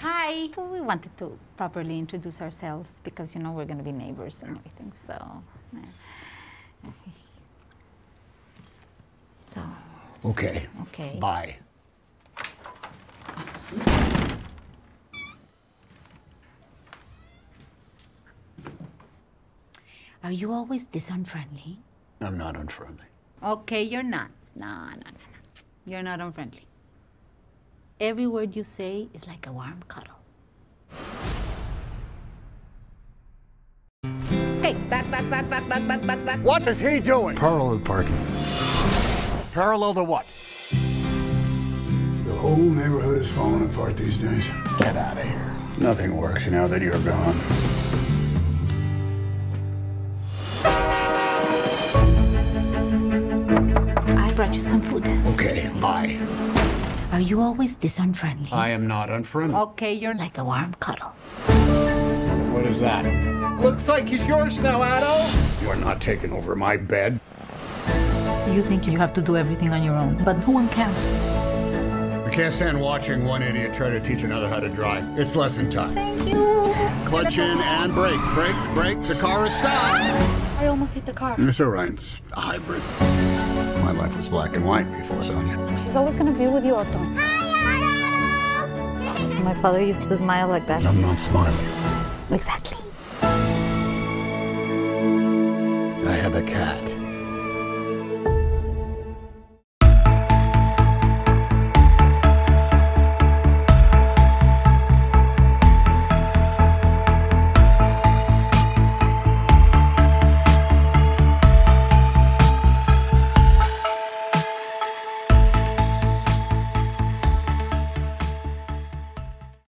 Hi. We wanted to properly introduce ourselves because, you know, we're going to be neighbors and everything. So, yeah. so, Okay. Okay. Bye. are you always this unfriendly? I'm not unfriendly. Okay, you're not. No, no, no, no. You're not unfriendly. Every word you say is like a warm cuddle. Hey, back, back, back, back, back, back, back, back. What is he doing? Parallel parking. Parallel to what? The whole neighborhood is falling apart these days. Get out of here. Nothing works now that you're gone. I brought you some food. Okay, bye. Are you always this unfriendly? I am not unfriendly. Okay, you're like a warm cuddle. What is that? Looks like he's yours now, Otto. You are not taking over my bed. You think you have to do everything on your own, but no one can. I can't stand watching one idiot try to teach another how to drive. It's lesson time. Thank you. Clutch in and brake. Brake, brake. The car is stopped. I almost hit the car. It's all right. It's a hybrid. My life was black and white before Sonia. She's always gonna be with you, Otto. My father used to smile like that. I'm not smiling. Exactly. I have a cat.